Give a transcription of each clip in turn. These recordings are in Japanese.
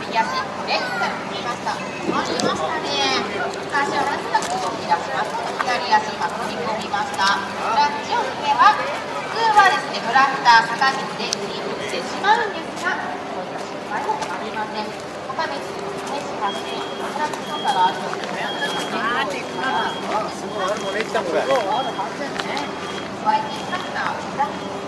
右足レフましたましたね出します左足び込みましたラッチを踏めば普通はですねブラッター片道でグリップしてしまうんですがこういった心配もありませんにしか、あ、すごい。あれもできたこれ。そう、あ。ワイキンカッター、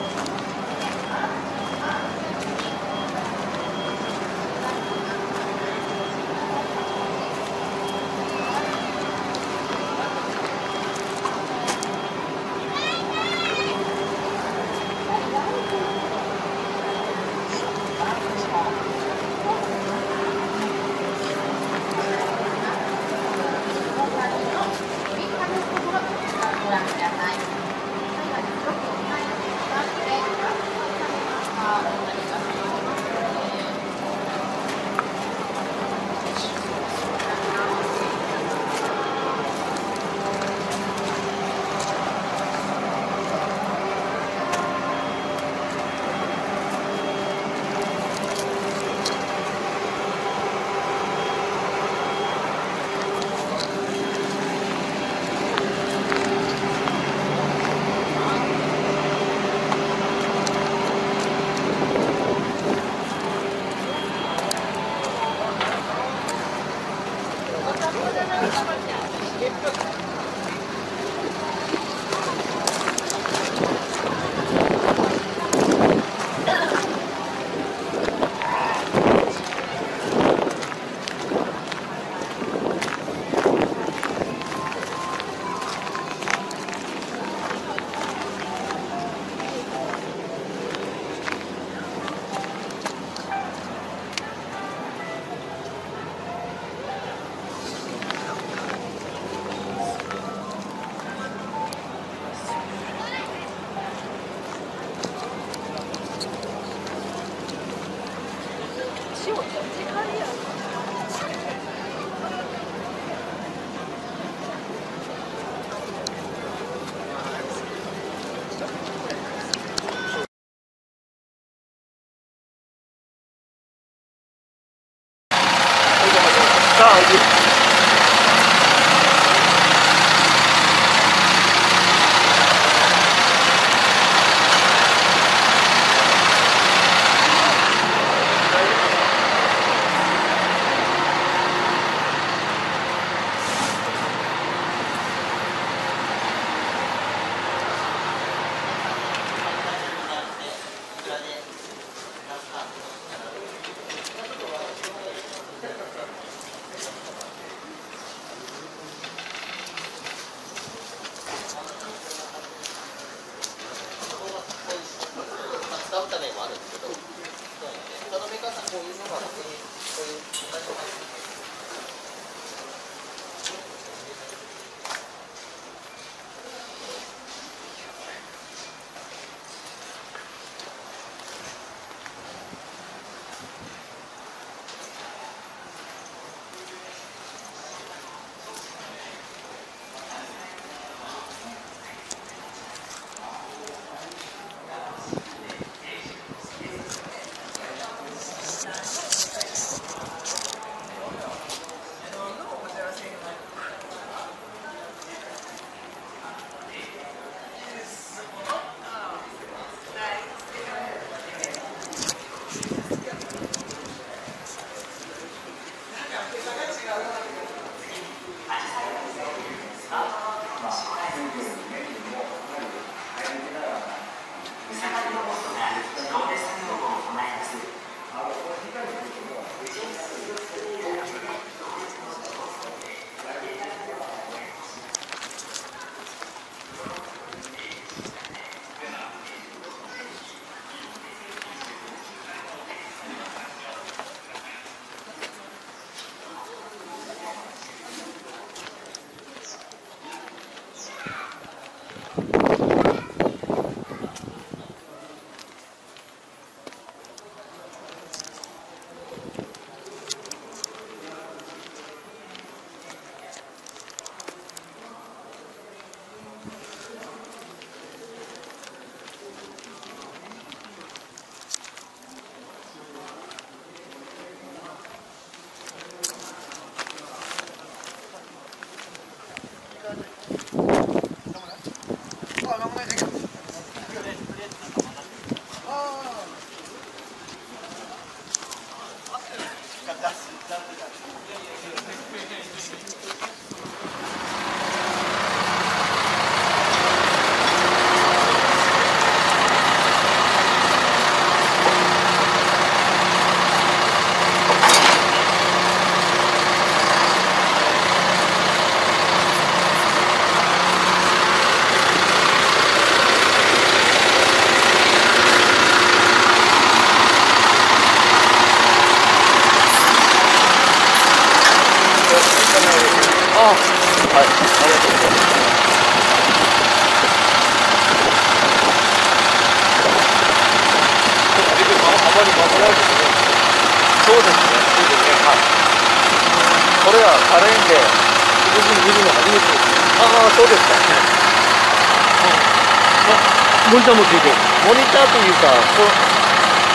モニターというかこ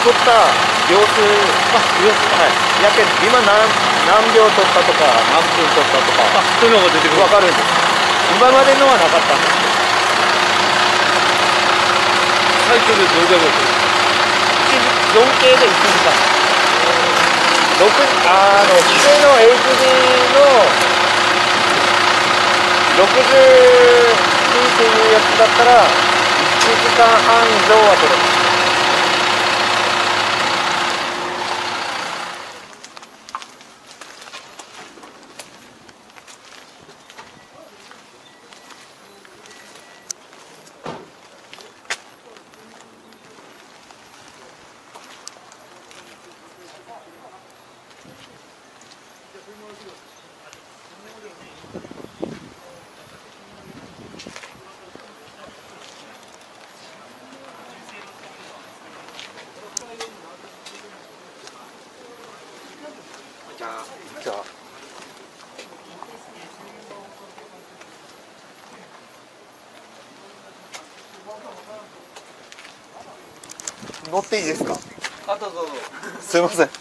撮った様子あ様子はい。やけん今何何秒撮ったとか何分撮ったとかあそういうのが出てくる。分かるんです。今までのはなかった。んですサイトでどれだけ4系で1時間。6あの規制の HD の 60P っていうやつだったら1時間半以上は取れますじゃあじゃあ乗っていいですかあどうぞどうぞすいません。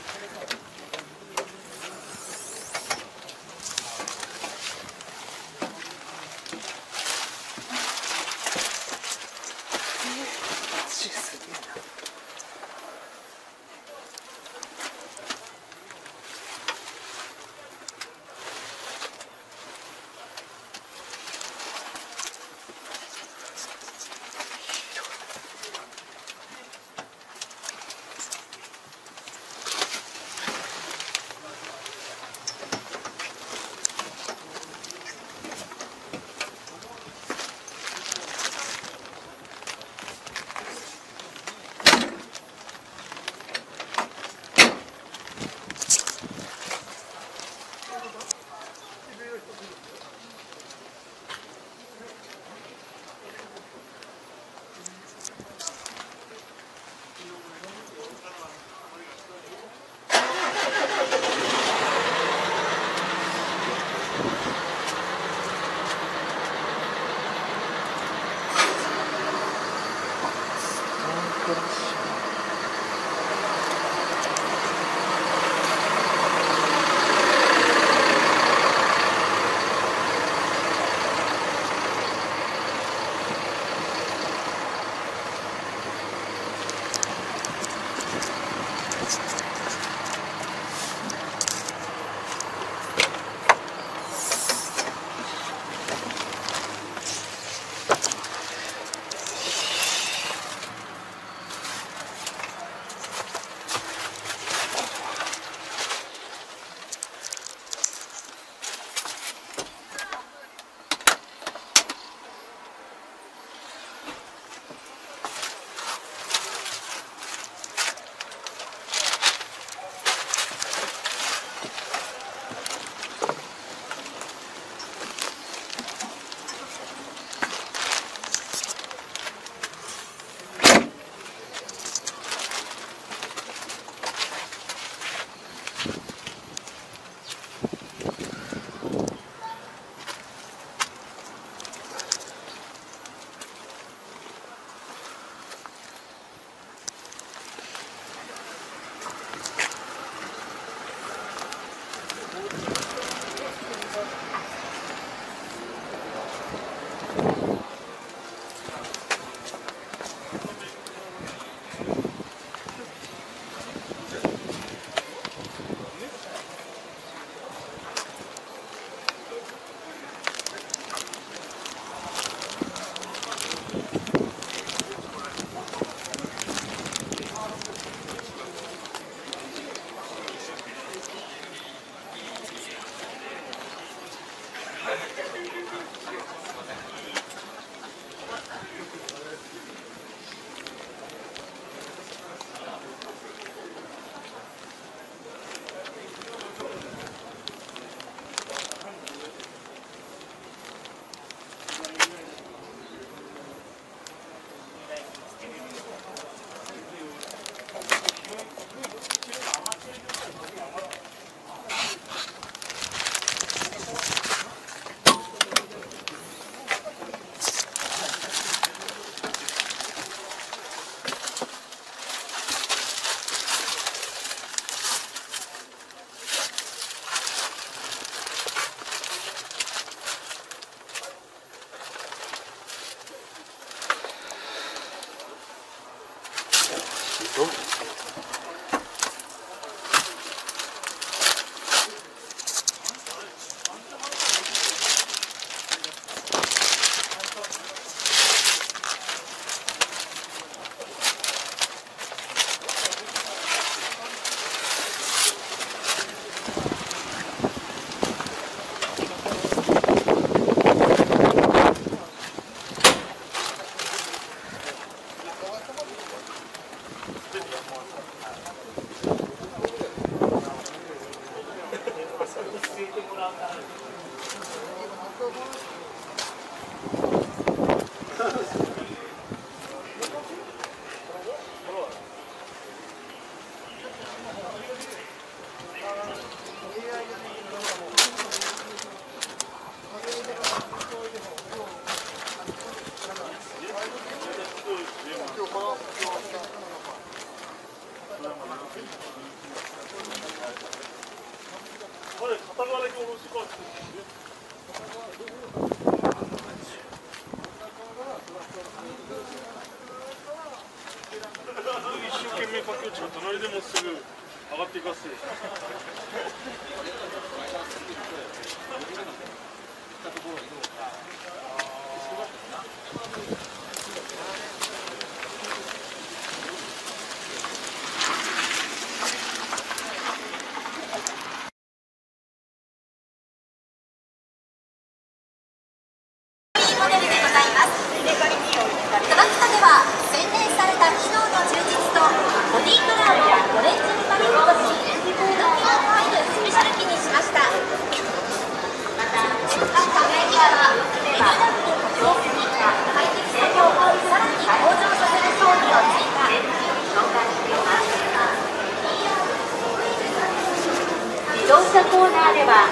コーナーでは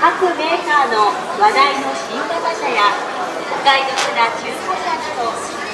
各メーカーの話題の新型車やお買い得な中古車など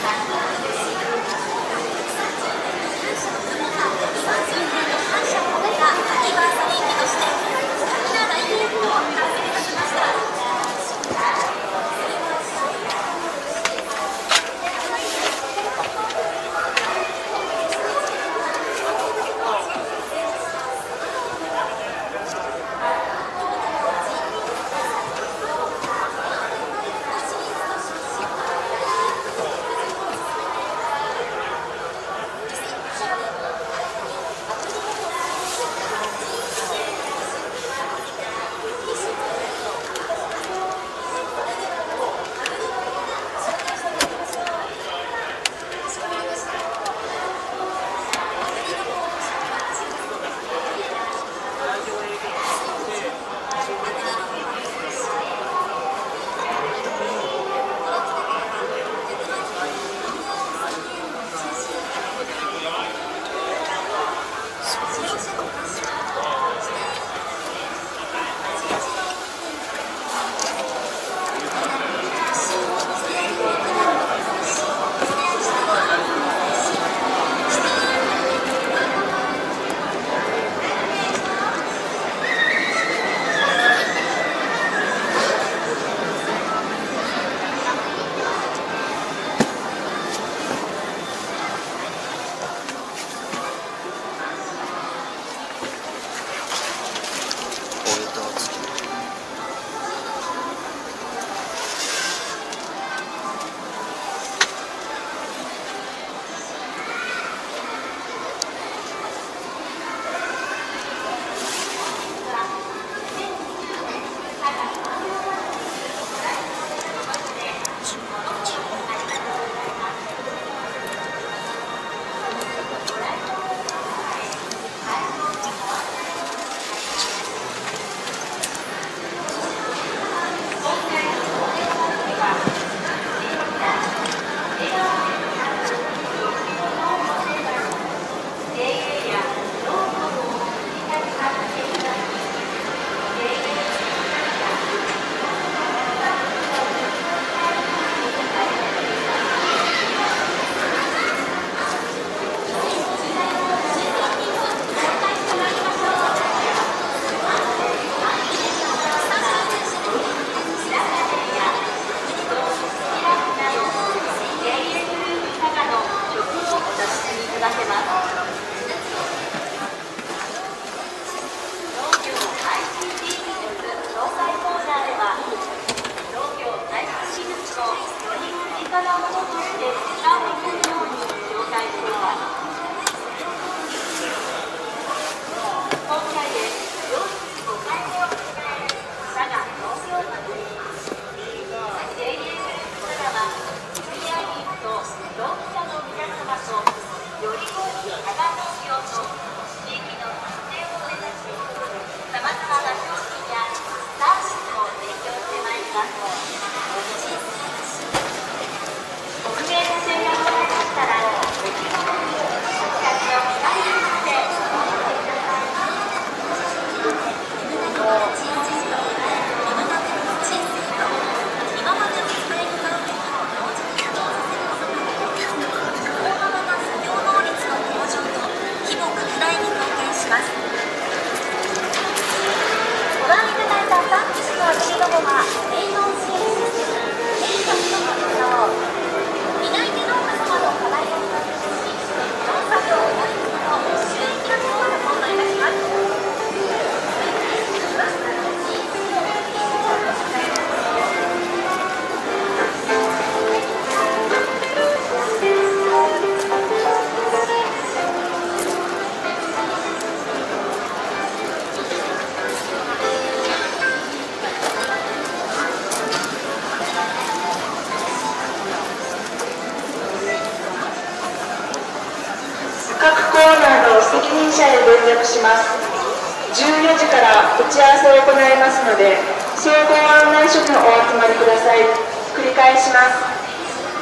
案内所にお集まりください。繰り返します。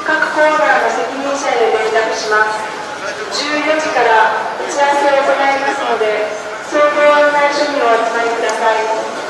各コーナーの責任者へ連絡します。14時から打ち合わせを行いますので総合案内所にお集まりください。